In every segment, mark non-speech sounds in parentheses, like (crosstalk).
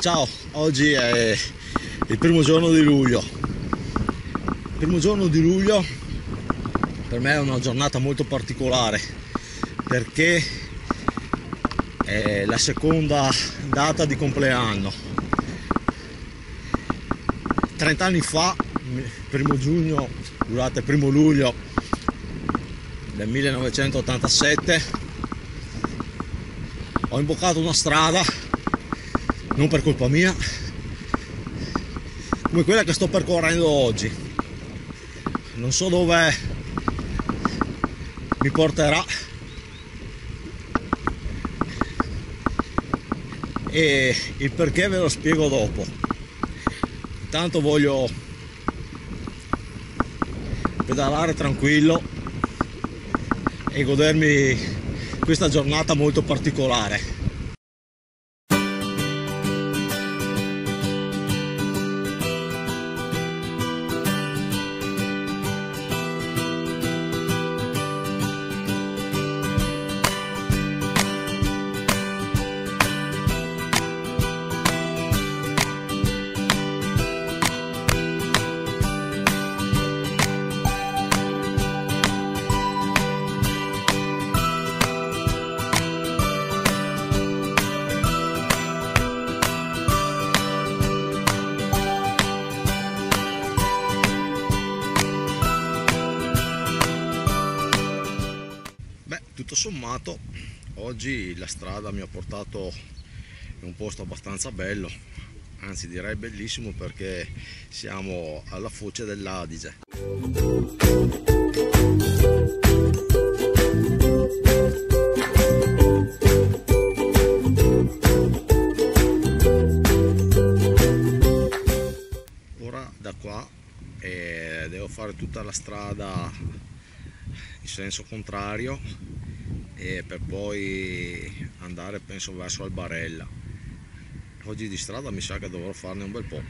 Ciao, oggi è il primo giorno di luglio. Il primo giorno di luglio per me è una giornata molto particolare perché è la seconda data di compleanno. 30 anni fa, primo giugno, scusate, primo luglio del 1987, ho imboccato una strada non per colpa mia, come quella che sto percorrendo oggi. Non so dove mi porterà e il perché ve lo spiego dopo. Intanto voglio pedalare tranquillo e godermi questa giornata molto particolare. Sommato, oggi la strada mi ha portato in un posto abbastanza bello, anzi direi bellissimo perché siamo alla foce dell'Adige. Ora da qua eh, devo fare tutta la strada in senso contrario e per poi andare penso verso Albarella. Oggi di strada mi sa che dovrò farne un bel po'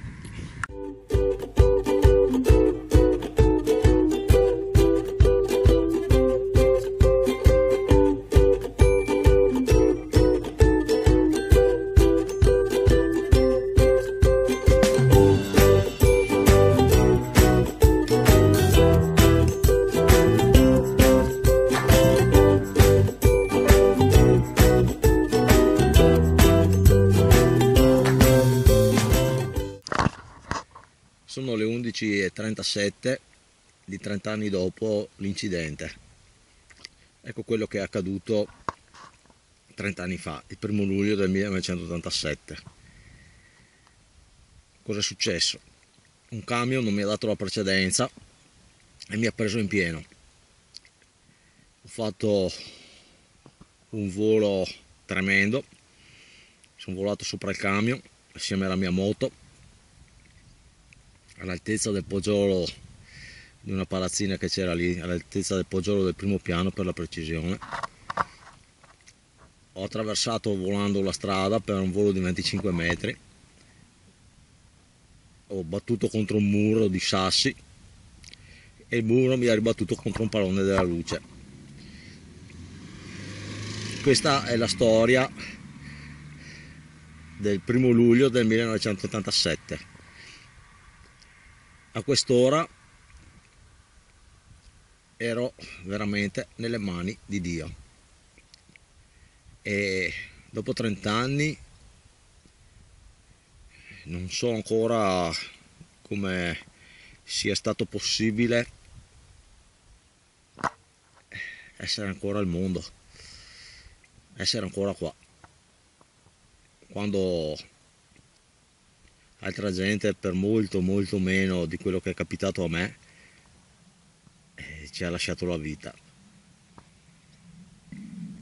11.37 di 30 anni dopo l'incidente. Ecco quello che è accaduto 30 anni fa il primo luglio del 1987 cosa è successo? un camion non mi ha dato la precedenza e mi ha preso in pieno. Ho fatto un volo tremendo. Sono volato sopra il camion assieme alla mia moto all'altezza del poggiolo di una palazzina che c'era lì, all'altezza del poggiolo del primo piano per la precisione. Ho attraversato volando la strada per un volo di 25 metri, ho battuto contro un muro di sassi e il muro mi ha ribattuto contro un pallone della luce. Questa è la storia del primo luglio del 1987 a quest'ora ero veramente nelle mani di Dio. E dopo 30 anni non so ancora come sia stato possibile essere ancora al mondo essere ancora qua. Quando altra gente per molto molto meno di quello che è capitato a me eh, ci ha lasciato la vita.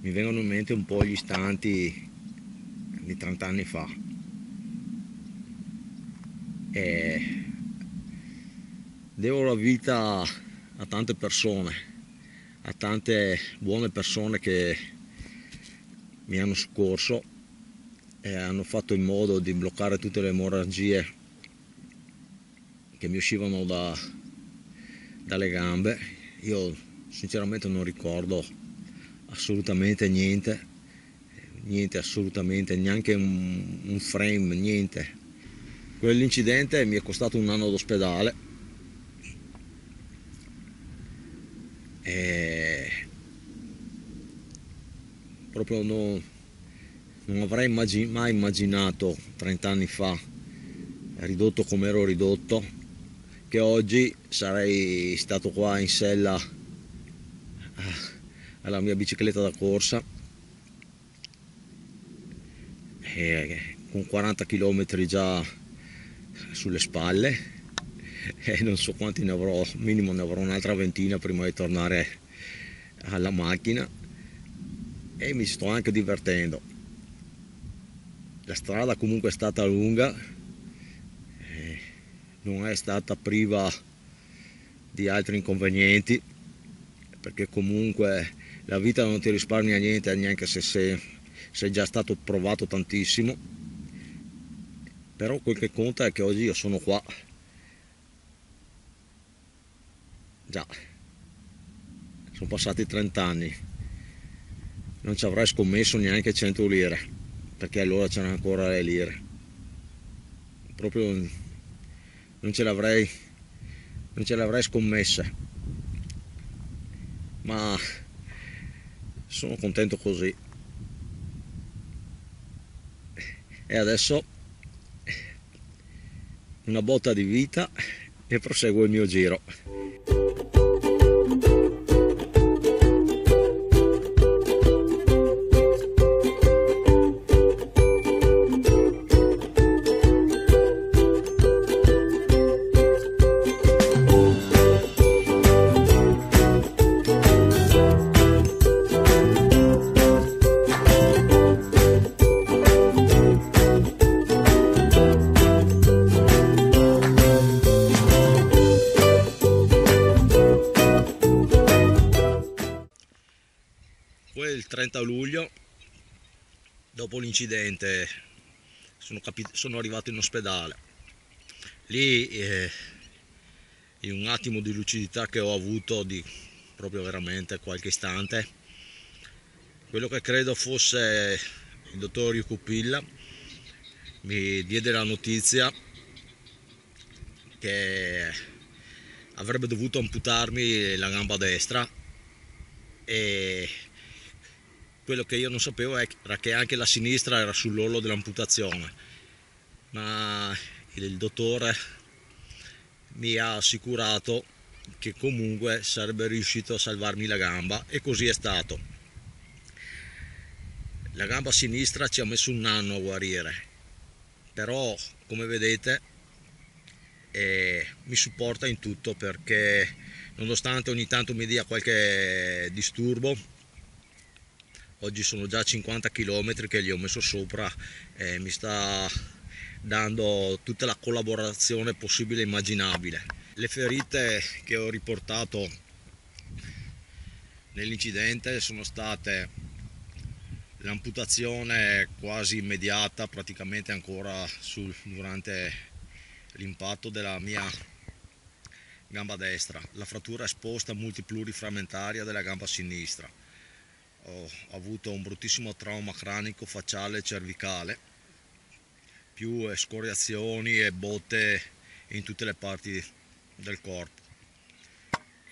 Mi vengono in mente un po' gli istanti di 30 anni fa. E devo la vita a tante persone a tante buone persone che mi hanno soccorso e hanno fatto in modo di bloccare tutte le emorragie che mi uscivano da, dalle gambe. Io sinceramente non ricordo assolutamente niente, niente assolutamente, neanche un, un frame, niente. Quell'incidente mi è costato un anno d'ospedale. E proprio non, non avrei mai immaginato 30 anni fa, ridotto come ero ridotto, che oggi sarei stato qua in sella alla mia bicicletta da corsa. E con 40 km già sulle spalle. E non so quanti ne avrò, minimo ne avrò un'altra ventina prima di tornare alla macchina. E mi sto anche divertendo. La strada comunque è stata lunga, non è stata priva di altri inconvenienti perché comunque la vita non ti risparmia niente neanche se sei, sei già stato provato tantissimo. Però quel che conta è che oggi io sono qua. Già sono passati 30 anni non ci avrei scommesso neanche 100 lire perché allora c'erano ancora le lire. Proprio non ce l'avrei non ce l'avrei scommessa. Ma sono contento così. E adesso una botta di vita e proseguo il mio giro 30 luglio, dopo l'incidente, sono, sono, arrivato in ospedale. Lì, eh, in un attimo di lucidità che ho avuto, di proprio veramente qualche istante, quello che credo fosse il dottor Iucupilla mi diede la notizia che avrebbe dovuto amputarmi la gamba destra e quello che io non sapevo era che anche la sinistra era sull'orlo dell'amputazione, ma il dottore mi ha assicurato che comunque sarebbe riuscito a salvarmi la gamba e così è stato. La gamba sinistra ci ha messo un anno a guarire, però come vedete eh, mi supporta in tutto perché nonostante ogni tanto mi dia qualche disturbo oggi sono già 50 km che gli ho messo sopra e mi sta dando tutta la collaborazione possibile e immaginabile. Le ferite che ho riportato nell'incidente sono state l'amputazione quasi immediata praticamente ancora sul, durante l'impatto della mia gamba destra. La frattura esposta multipluriframmentaria della gamba sinistra ho avuto un bruttissimo trauma cranico facciale e cervicale più escoriazioni e botte in tutte le parti del corpo.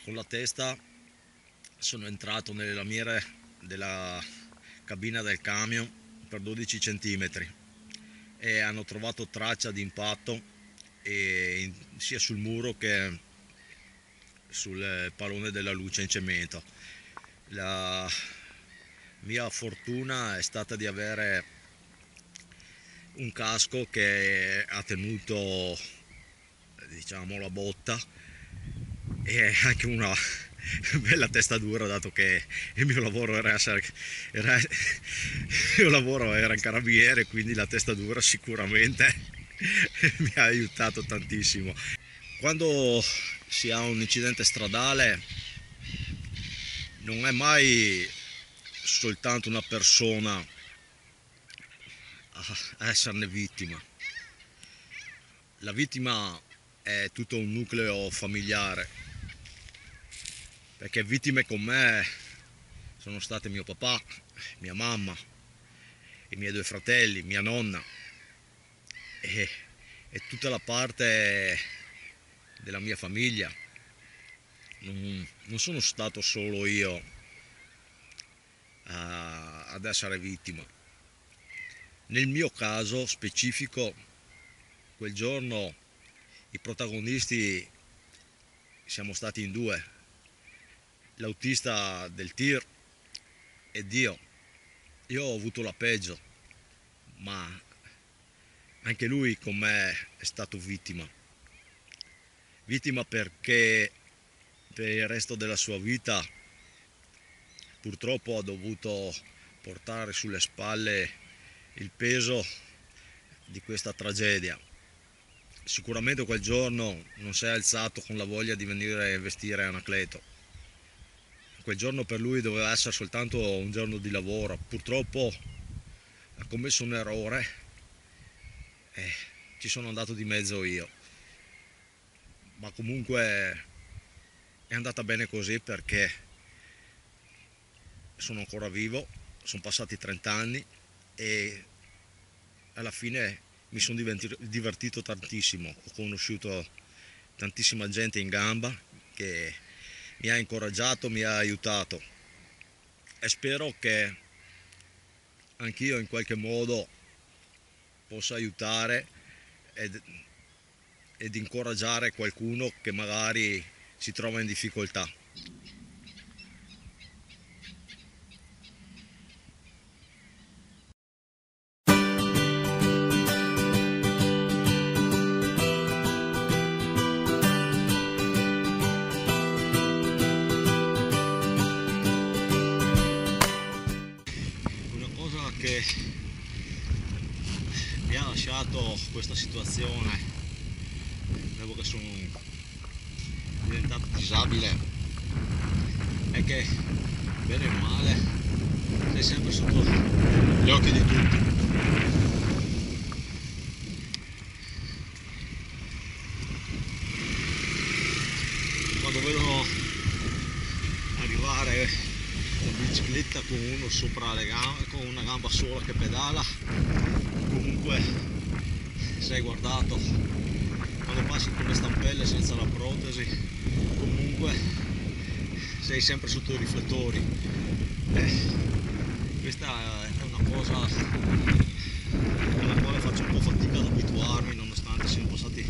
Con la testa sono entrato nelle lamiere della cabina del camion per 12 cm e hanno trovato traccia di impatto sia sul muro che sul palone della luce in cemento. La mia fortuna è stata di avere un casco che ha tenuto diciamo la botta e anche una (laughs) bella testa dura dato che il mio lavoro era, era, il mio lavoro era in carabiniere quindi la testa dura sicuramente (laughs) mi ha aiutato tantissimo. Quando si ha un incidente stradale non è mai soltanto una persona a esserne vittima. La vittima è tutto un nucleo familiare, perché vittime con me sono state mio papà, mia mamma i miei due fratelli, mia nonna e, e tutta la parte della mia famiglia. Non, non sono stato solo io a, ad essere vittima. Nel mio caso specifico, quel giorno i protagonisti siamo stati in due, l'autista del tir ed io. Io ho avuto la peggio, ma anche lui con me è stato vittima. Vittima perché per il resto della sua vita purtroppo ha dovuto portare sulle spalle il peso di questa tragedia. Sicuramente quel giorno non si è alzato con la voglia di venire a vestire Anacleto. Quel giorno per lui doveva essere soltanto un giorno di lavoro. Purtroppo ha commesso un errore e ci sono andato di mezzo io. Ma comunque è andata bene così perché sono ancora vivo, sono passati 30 anni e alla fine mi sono divertito tantissimo, ho conosciuto tantissima gente in gamba che mi ha incoraggiato, mi ha aiutato e spero che anch'io in qualche modo possa aiutare ed, ed incoraggiare qualcuno che magari si trova in difficoltà. Situazione dopo che sono diventato disabile è che bene o male sei sempre sotto gli occhi di tutti. Quando vedo arrivare bicicletta con uno sopra le gambe, con una gamba sola che pedala, comunque sei guardato quando passi con le stampelle senza la protesi, comunque sei sempre sotto i riflettori. Eh, questa è una cosa alla quale faccio un po' fatica ad abituarmi nonostante siano passati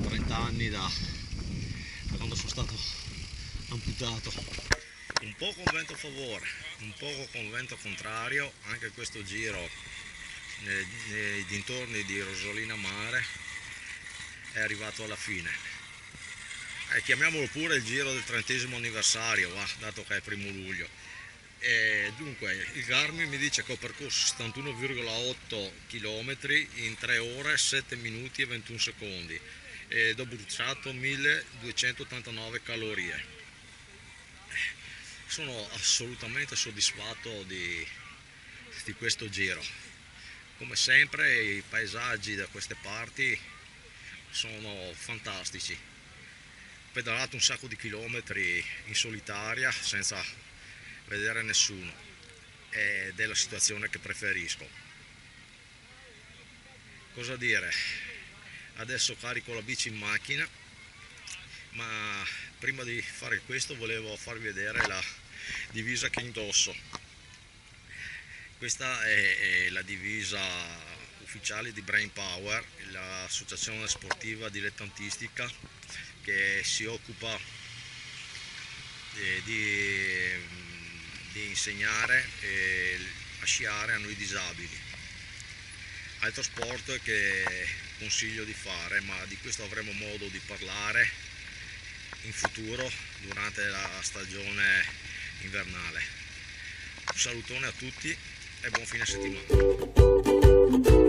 30 anni da, da quando sono stato amputato un po' con vento a favore, un po' con vento contrario, anche questo giro nei, nei dintorni di Rosolina Mare è arrivato alla fine. Eh, chiamiamolo pure il giro del trentesimo anniversario, va, dato che è primo luglio. E dunque, il Garmin mi dice che ho percorso 71,8 km in 3 ore, 7 minuti e 21 secondi ed ho bruciato 1289 calorie sono assolutamente soddisfatto di, di questo giro come sempre i paesaggi da queste parti sono fantastici. Ho pedalato un sacco di chilometri in solitaria senza vedere nessuno. Ed è la situazione che preferisco. Cosa dire? Adesso carico la bici in macchina ma prima di fare questo volevo farvi vedere la divisa che indosso questa è, è la divisa ufficiale di Brain Power l'associazione sportiva dilettantistica che si occupa di, di, di insegnare a sciare a noi disabili altro sport che consiglio di fare ma di questo avremo modo di parlare in futuro durante la stagione invernale. Un salutone a tutti e buon fine settimana.